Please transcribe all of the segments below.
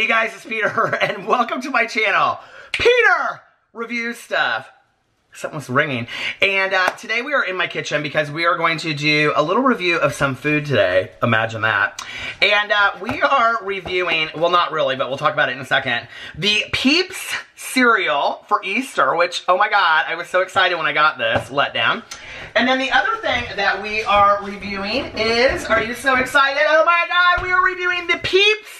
Hey guys, it's Peter, and welcome to my channel. Peter Reviews Stuff. Something's ringing. And uh, today we are in my kitchen because we are going to do a little review of some food today. Imagine that. And uh, we are reviewing, well not really, but we'll talk about it in a second, the Peeps cereal for Easter, which, oh my god, I was so excited when I got this, letdown. And then the other thing that we are reviewing is, are you so excited? Oh my god, we are reviewing the Peeps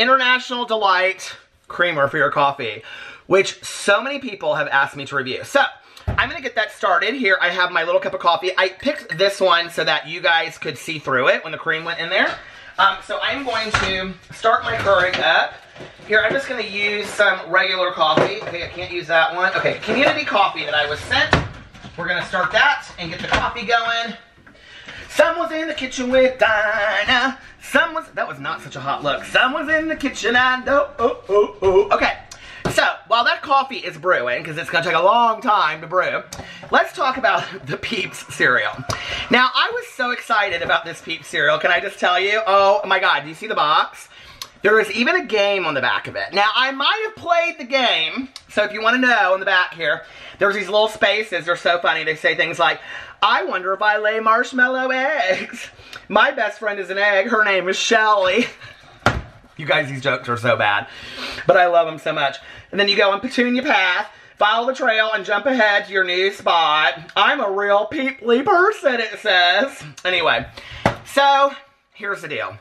International Delight Creamer for your coffee, which so many people have asked me to review. So, I'm gonna get that started. Here I have my little cup of coffee. I picked this one so that you guys could see through it when the cream went in there. Um, so I'm going to start my Keurig up. Here, I'm just gonna use some regular coffee. Okay, I can't use that one. Okay, community coffee that I was sent. We're gonna start that and get the coffee going. Someone's in the kitchen with Dinah. Someone's, that was not such a hot look. Someone's in the kitchen, I know, oh, oh, oh, oh. Okay, so while that coffee is brewing, because it's gonna take a long time to brew, let's talk about the Peeps cereal. Now, I was so excited about this Peeps cereal, can I just tell you? Oh my God, do you see the box? There is even a game on the back of it. Now, I might have played the game, so if you want to know on the back here, there's these little spaces. They're so funny. They say things like, I wonder if I lay marshmallow eggs. My best friend is an egg. Her name is Shelly. you guys, these jokes are so bad. But I love them so much. And then you go on Petunia Path, follow the trail, and jump ahead to your new spot. I'm a real peeply person, it says. Anyway, so here's the deal.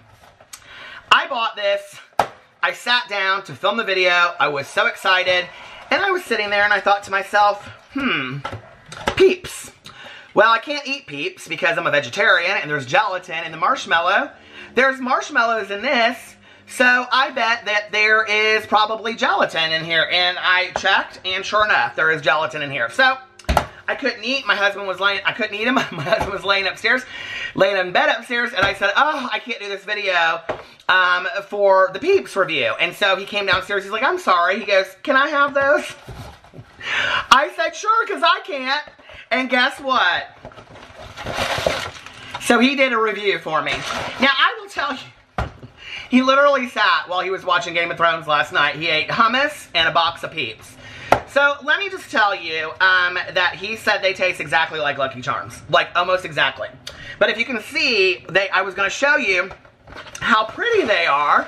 I bought this. I sat down to film the video. I was so excited. And I was sitting there and I thought to myself, hmm, peeps. Well, I can't eat peeps because I'm a vegetarian and there's gelatin in the marshmallow. There's marshmallows in this. So I bet that there is probably gelatin in here. And I checked and sure enough, there is gelatin in here. So I couldn't eat. My husband was laying, I couldn't eat him. My husband was laying upstairs, laying in bed upstairs, and I said, oh, I can't do this video um, for the Peeps review. And so he came downstairs, he's like, I'm sorry. He goes, can I have those? I said, sure, because I can't. And guess what? So he did a review for me. Now, I will tell you, he literally sat while he was watching Game of Thrones last night. He ate hummus and a box of Peeps. So let me just tell you um, that he said they taste exactly like Lucky Charms. Like, almost exactly. But if you can see, they I was going to show you how pretty they are.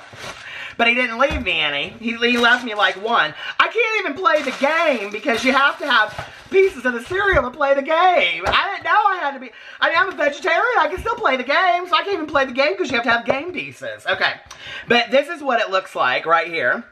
But he didn't leave me any. He, he left me like one. I can't even play the game because you have to have pieces of the cereal to play the game. I didn't know I had to be... I mean, I'm a vegetarian. I can still play the game. So I can't even play the game because you have to have game pieces. Okay. But this is what it looks like right here.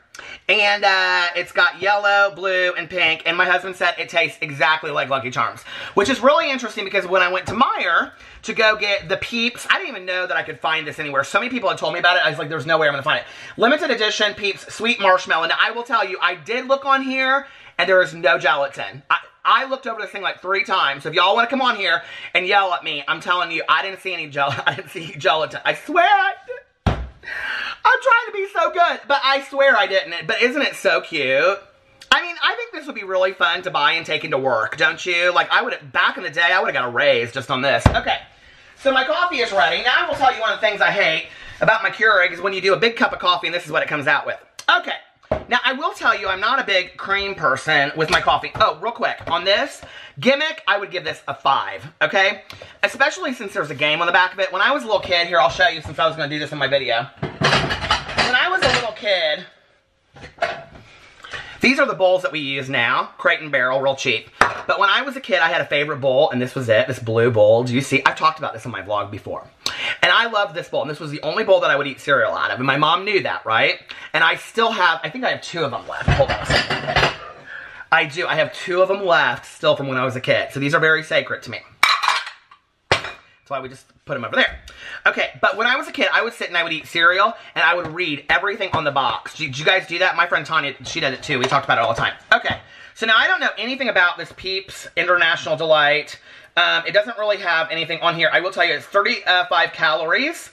And uh, it's got yellow, blue, and pink. And my husband said it tastes exactly like Lucky Charms. Which is really interesting because when I went to Meijer to go get the Peeps, I didn't even know that I could find this anywhere. So many people had told me about it. I was like, there's no way I'm going to find it. Limited edition Peeps Sweet Marshmallow. Now, I will tell you, I did look on here and there is no gelatin. I, I looked over this thing like three times. So if y'all want to come on here and yell at me, I'm telling you, I didn't see any gel. I didn't see gelatin. I swear I did. I'm trying to be but I swear I didn't. But isn't it so cute? I mean, I think this would be really fun to buy and take into work, don't you? Like, I would, back in the day, I would have got a raise just on this. Okay, so my coffee is ready. Now I will tell you one of the things I hate about my Keurig is when you do a big cup of coffee and this is what it comes out with. Okay, now I will tell you I'm not a big cream person with my coffee. Oh, real quick, on this, Gimmick, I would give this a 5, okay? Especially since there's a game on the back of it. When I was a little kid, here, I'll show you since I was going to do this in my video little kid, these are the bowls that we use now. Crate and Barrel, real cheap. But when I was a kid, I had a favorite bowl, and this was it, this blue bowl. Do you see? I've talked about this in my vlog before. And I loved this bowl, and this was the only bowl that I would eat cereal out of. And my mom knew that, right? And I still have, I think I have two of them left. Hold on a second. I do. I have two of them left still from when I was a kid. So these are very sacred to me. That's why we just put them over there. Okay, but when I was a kid, I would sit and I would eat cereal, and I would read everything on the box. Did you guys do that? My friend Tanya, she does it too. We talked about it all the time. Okay, so now I don't know anything about this Peeps International Delight. Um, it doesn't really have anything on here. I will tell you, it's 35 calories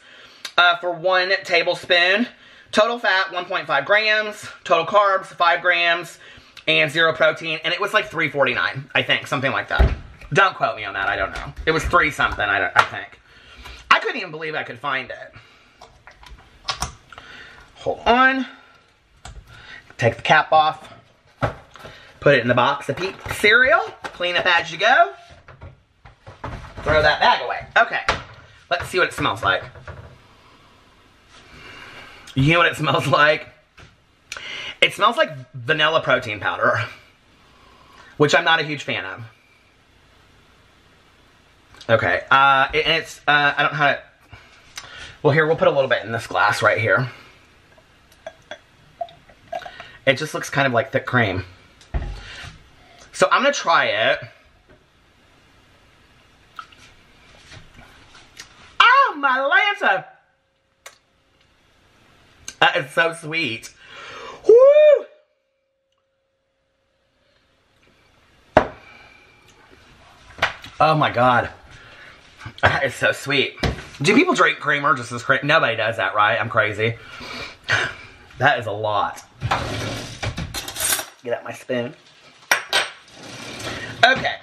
uh, for one tablespoon. Total fat, 1.5 grams. Total carbs, 5 grams. And zero protein. And it was like 3.49, I think. Something like that. Don't quote me on that. I don't know. It was three something, I, I think. I couldn't even believe I could find it. Hold on. Take the cap off. Put it in the box of Peep cereal. Clean up as you go. Throw that bag away. Okay. Let's see what it smells like. You know what it smells like? It smells like vanilla protein powder, which I'm not a huge fan of. Okay, uh, and it's, uh, I don't know how to, well here, we'll put a little bit in this glass right here. It just looks kind of like thick cream. So I'm gonna try it. Oh, my Lanta! That is so sweet. Woo! Oh my god. That is so sweet. Do people drink creamer just as cream? Nobody does that, right? I'm crazy. That is a lot. Get out my spoon. Okay.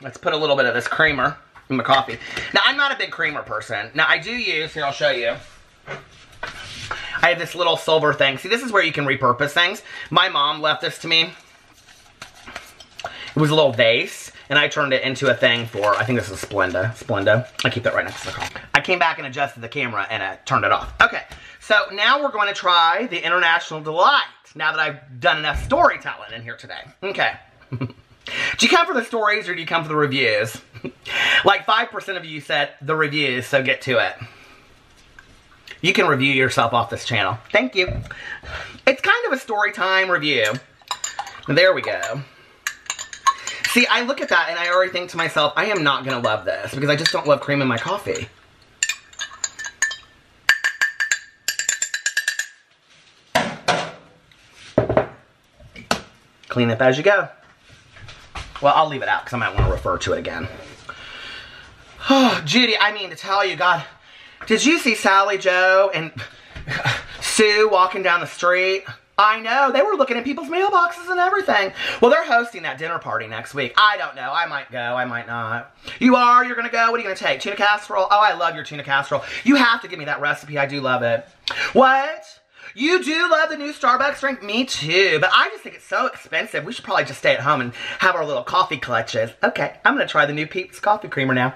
Let's put a little bit of this creamer in my coffee. Now, I'm not a big creamer person. Now, I do use, here, I'll show you. I have this little silver thing. See, this is where you can repurpose things. My mom left this to me. It was a little vase, and I turned it into a thing for, I think this is Splenda. Splenda. I keep that right next to the car. I came back and adjusted the camera, and I turned it off. Okay, so now we're going to try the International Delight, now that I've done enough storytelling in here today. Okay. do you come for the stories, or do you come for the reviews? like 5% of you said the reviews, so get to it. You can review yourself off this channel. Thank you. It's kind of a story time review. There we go. See, I look at that and I already think to myself, I am not going to love this because I just don't love cream in my coffee. Clean up as you go. Well, I'll leave it out because I might want to refer to it again. Oh, Judy, I mean to tell you, God, did you see Sally Joe and Sue walking down the street? I know. They were looking at people's mailboxes and everything. Well, they're hosting that dinner party next week. I don't know. I might go. I might not. You are? You're going to go? What are you going to take? Tuna casserole? Oh, I love your tuna casserole. You have to give me that recipe. I do love it. What? You do love the new Starbucks drink? Me too. But I just think it's so expensive. We should probably just stay at home and have our little coffee clutches. Okay, I'm going to try the new Peeps coffee creamer now.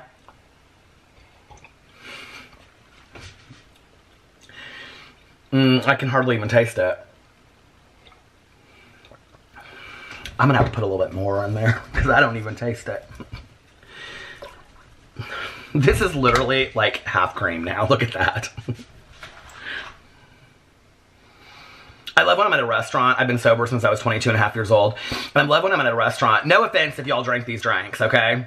Mm, I can hardly even taste it. I'm gonna have to put a little bit more in there because I don't even taste it. This is literally like half cream now. Look at that. I love when I'm at a restaurant. I've been sober since I was 22 and a half years old. And I love when I'm at a restaurant. No offense if y'all drink these drinks, okay?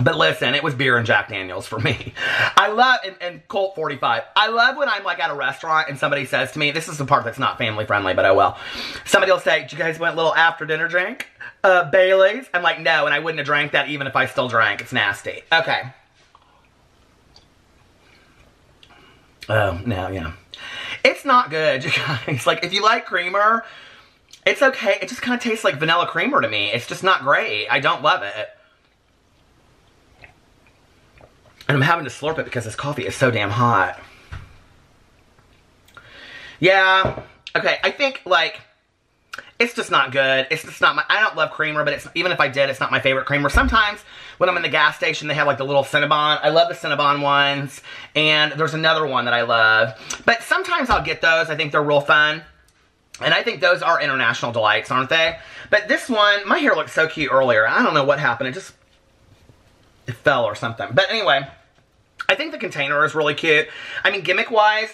But listen, it was beer and Jack Daniels for me. I love, and, and, Colt 45, I love when I'm like at a restaurant and somebody says to me, this is the part that's not family friendly, but oh well. Somebody will say, do you guys want a little after dinner drink? Uh, Bailey's? I'm like, no, and I wouldn't have drank that even if I still drank. It's nasty. Okay. Oh, no, yeah. It's not good, you guys. Like, if you like creamer, it's okay. It just kind of tastes like vanilla creamer to me. It's just not great. I don't love it. And I'm having to slurp it because this coffee is so damn hot. Yeah, okay, I think, like, it's just not good. It's just not my, I don't love creamer, but it's even if I did, it's not my favorite creamer. Sometimes when I'm in the gas station, they have like the little Cinnabon. I love the Cinnabon ones. And there's another one that I love. But sometimes I'll get those. I think they're real fun. And I think those are international delights, aren't they? But this one, my hair looked so cute earlier. I don't know what happened. It just, it fell or something. But anyway, I think the container is really cute. I mean, gimmick-wise,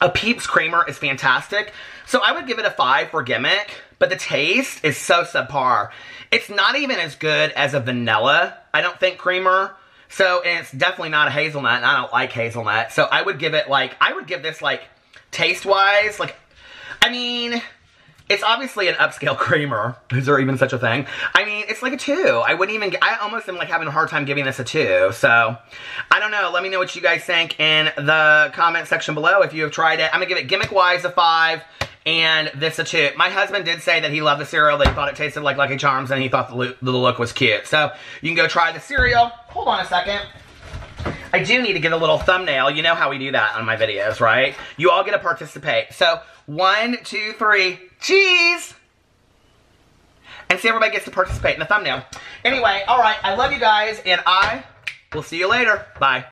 a Peeps creamer is fantastic. So I would give it a 5 for gimmick, but the taste is so subpar. It's not even as good as a vanilla, I don't think, creamer. So, it's definitely not a hazelnut, and I don't like hazelnut. So I would give it, like, I would give this, like, taste-wise, like, I mean, it's obviously an upscale creamer. Is there even such a thing? I mean, it's like a two. I wouldn't even, I almost am like having a hard time giving this a two. So, I don't know. Let me know what you guys think in the comment section below if you have tried it. I'm going to give it gimmick-wise a five and this a two. My husband did say that he loved the cereal, he thought it tasted like Lucky Charms, and he thought the the look was cute. So, you can go try the cereal. Hold on a second. I do need to get a little thumbnail. You know how we do that on my videos, right? You all get to participate. So, one, two, three, cheese! And see, everybody gets to participate in the thumbnail. Anyway, all right, I love you guys, and I will see you later. Bye.